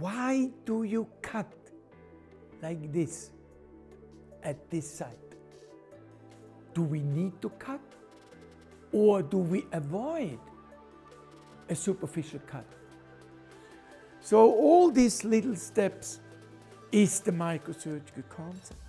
Why do you cut like this at this side? Do we need to cut? Or do we avoid a superficial cut? So all these little steps is the microsurgical concept.